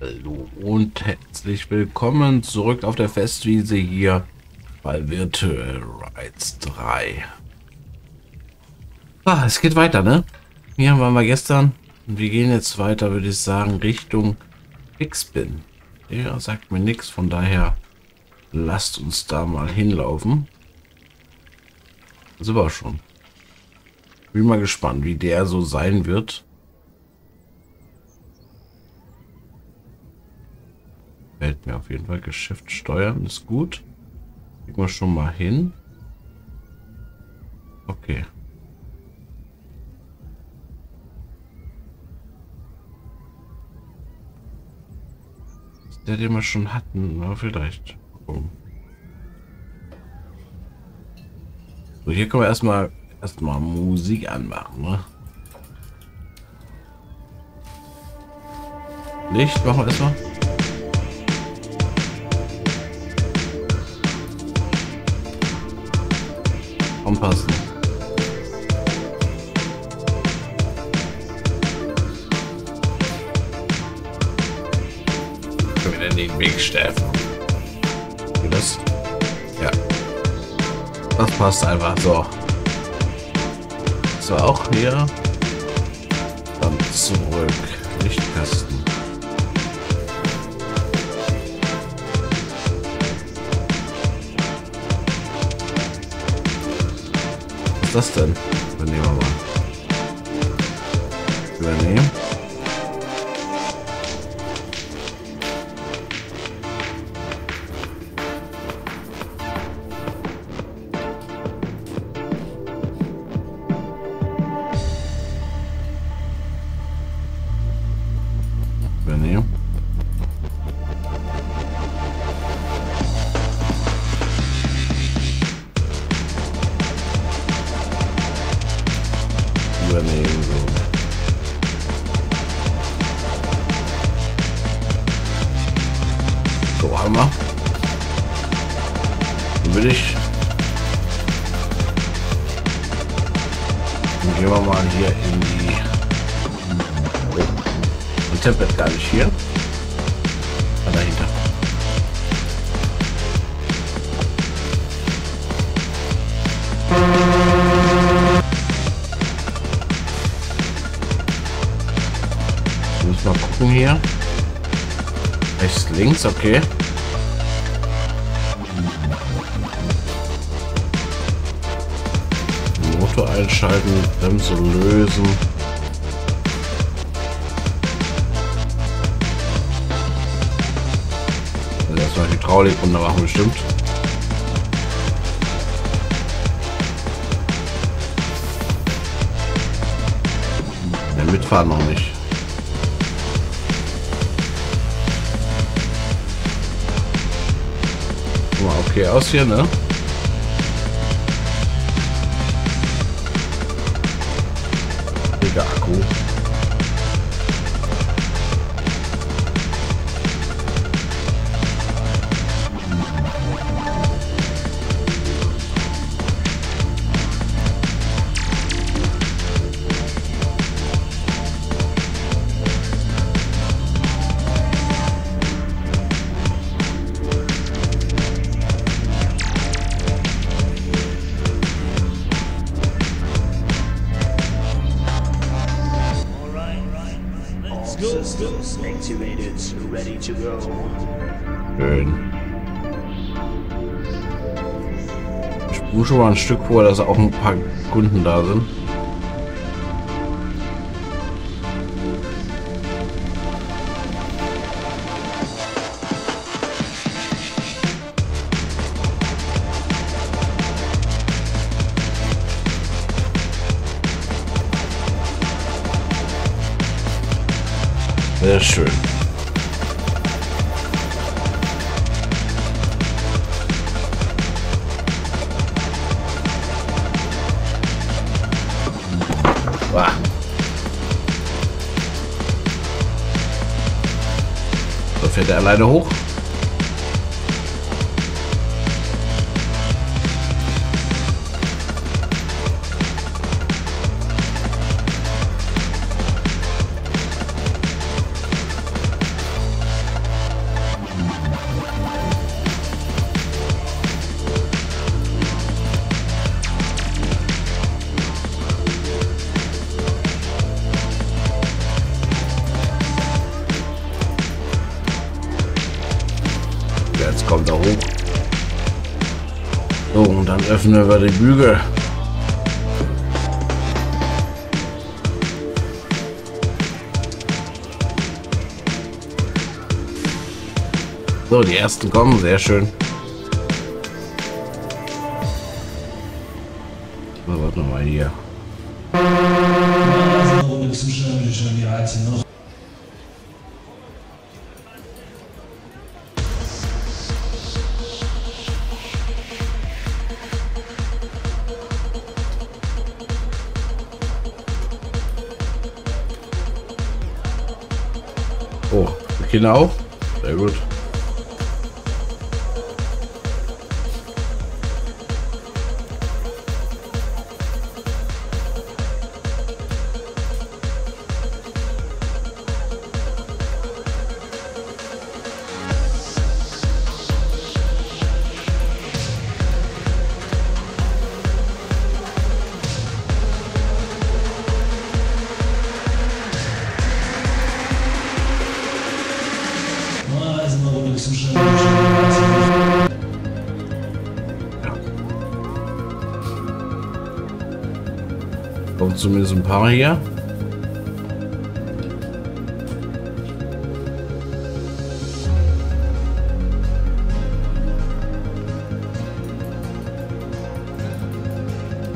Hallo und herzlich willkommen zurück auf der Festwiese hier bei Virtual Rides 3. Ah, es geht weiter, ne? Hier waren wir gestern und wir gehen jetzt weiter, würde ich sagen, Richtung X-Bin. Der sagt mir nichts, von daher lasst uns da mal hinlaufen. Das war schon. Bin mal gespannt, wie der so sein wird. Fällt mir auf jeden Fall. Geschäft steuern ist gut. Kriegen wir schon mal hin. Okay. Der, den wir schon hatten? Na, vielleicht. Oh. So, hier können wir erstmal erstmal Musik anmachen, ne? Licht machen wir erstmal. Anpassen. Können wir denn den Weg stärken? Wie das? Ja. Das passt einfach so. So, auch hier. Dann zurück. Lichtkasten. Ist das denn? Übernehmen wir mal. Übernehmen. Übernehmen. Hier. Rechts, links, okay. Motor einschalten, Bremse lösen. Also erstmal Hydraulik runter machen bestimmt. Der mitfahren noch nicht. Guck mal, okay aus hier, ne? Digga, Akku. Systems activated, ready to go. Schön. Ich spule schon mal ein Stück vor, dass auch ein paar Kunden da sind. Er alleine hoch. Kommt da hoch. So, und dann öffnen wir die Bügel. So, die ersten kommen, sehr schön. Oh, Kinder auch? Sehr gut. Kommt zumindest ein paar hier.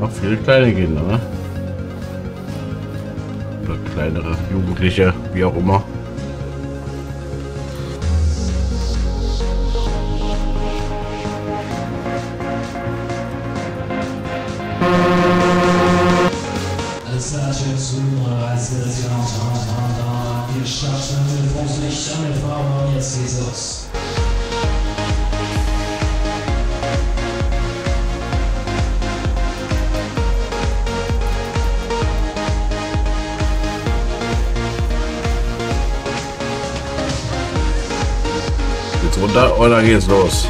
Auch viele kleine Kinder, ne? Oder kleinere Jugendliche, wie auch immer. Farbe und jetzt runter dann geht's los.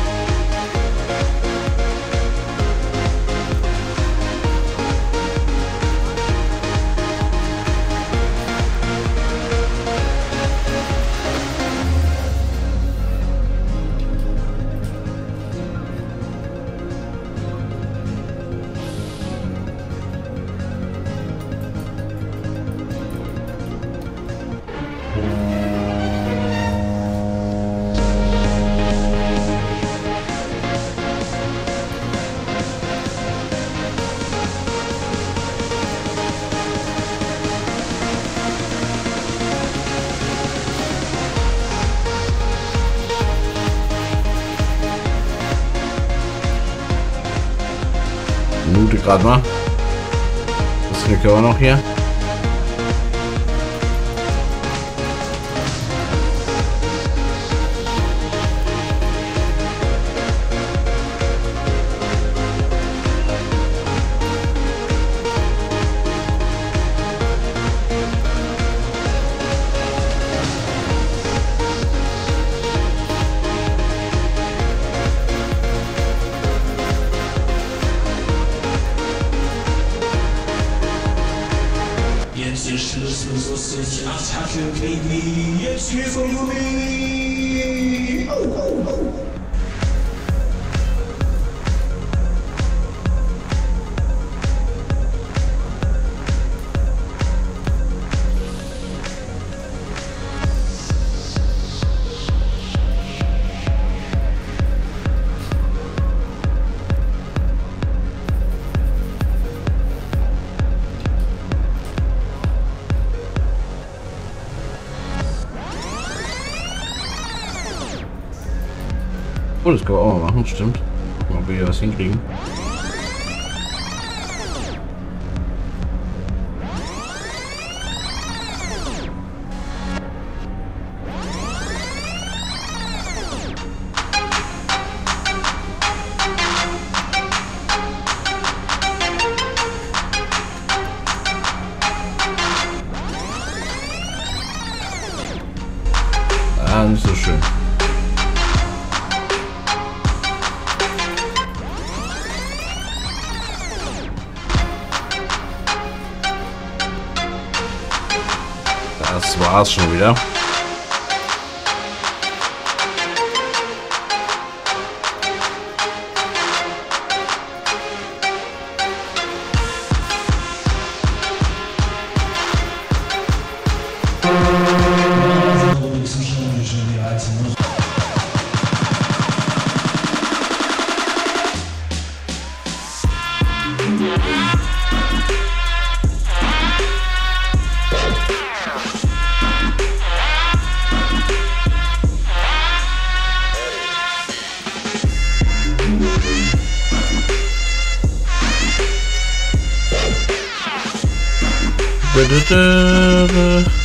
Gerade mal. Das können wir noch hier. Oh, das können wir auch mal machen, stimmt. Ob wir hier was hinkriegen. Ah, nicht so schön. Das war's schon So.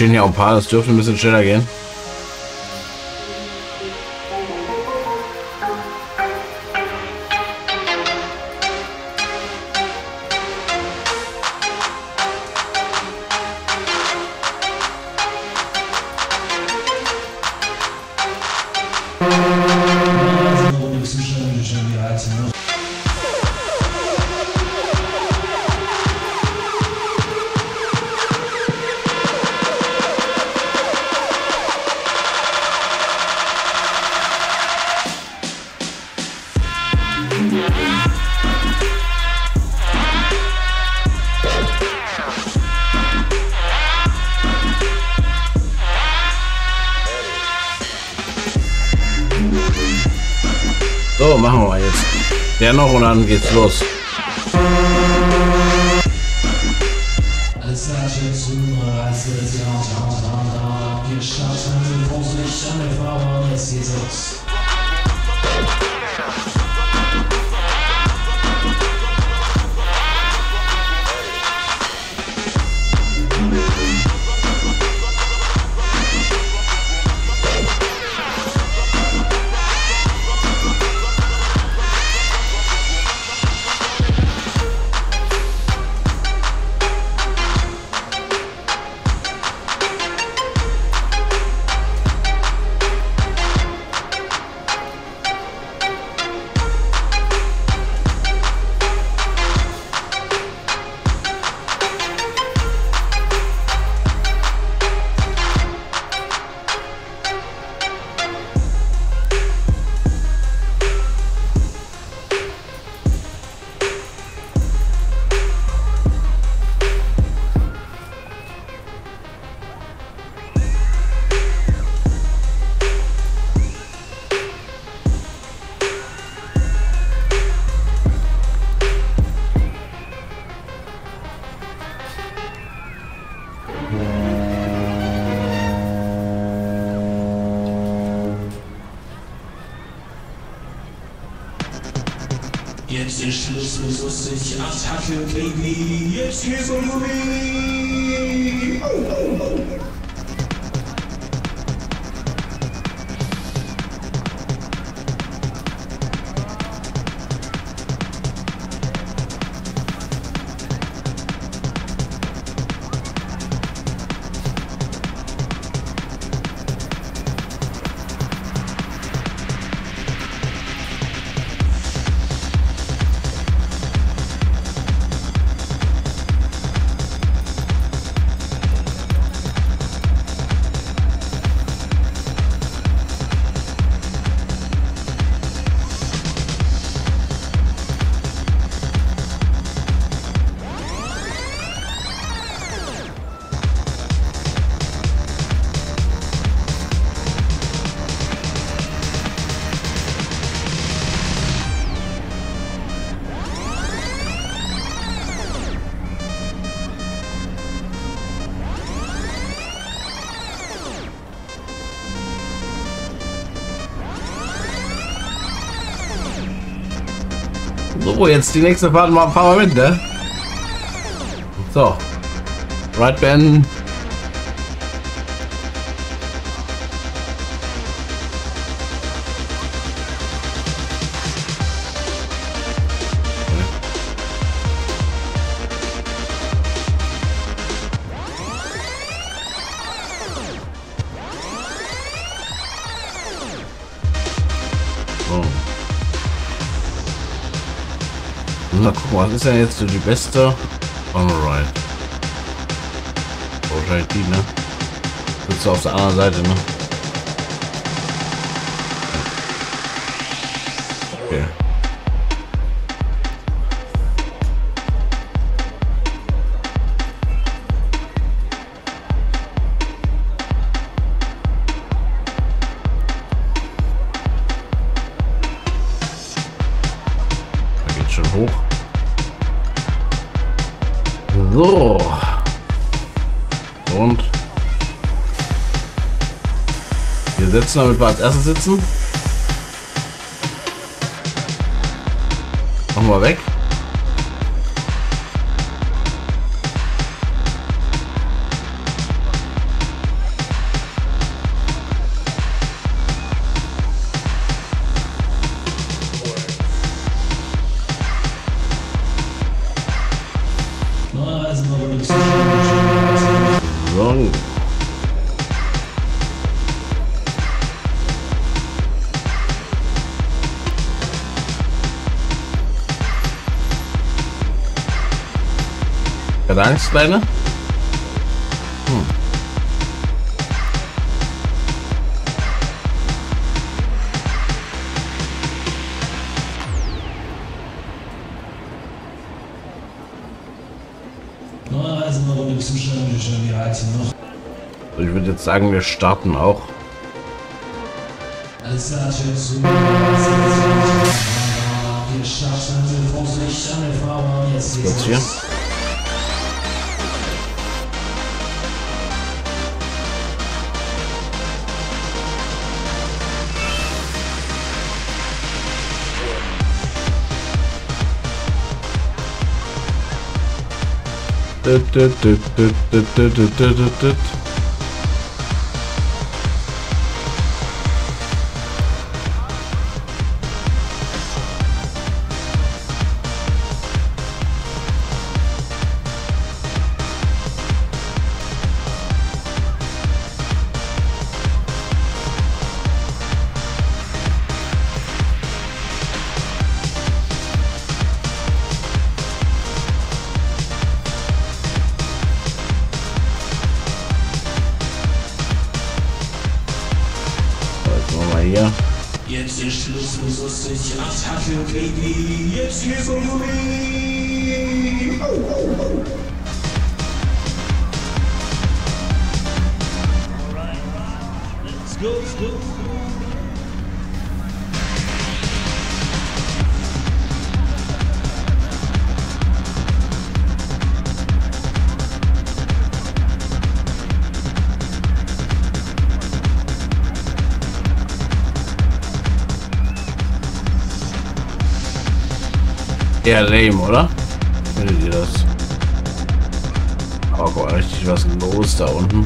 Stehen hier auch ein paar, das dürfte ein bisschen schneller gehen. Der noch und dann geht's los. Ist Schluss mit lustig, Attacke, Baby, jetzt geht's um Baby. So, jetzt die nächste Fahrt mal fahren wir mit, ne? So. Right Ben. Was ist denn jetzt so die beste? Alright. Wahrscheinlich die, ne? Sitzt auf der anderen Seite, ne? Jetzt nichts mit was. Erste sitzen. Machen wir weg. Angst, Kleine? Hm. Also ich würde jetzt sagen, wir starten auch. Alles klar, jetzt hier. Dut, dut, dut, Maybe it's his Eher lame, oder? Findet ihr das? Aber war richtig was los da unten.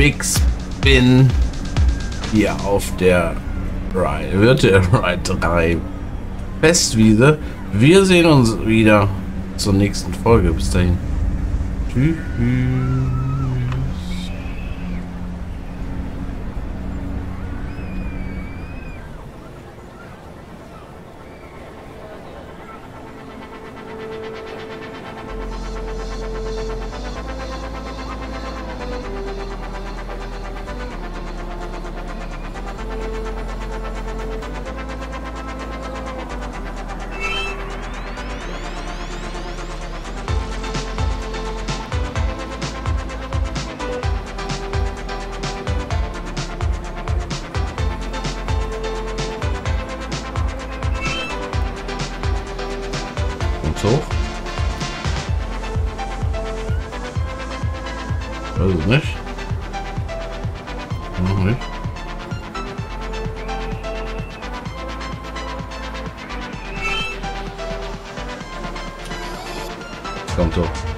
Big Spin hier auf der Ride, Virtual Ride 3 Festwiese. Wir sehen uns wieder zur nächsten Folge. Bis dahin. Tschüss. 么？作。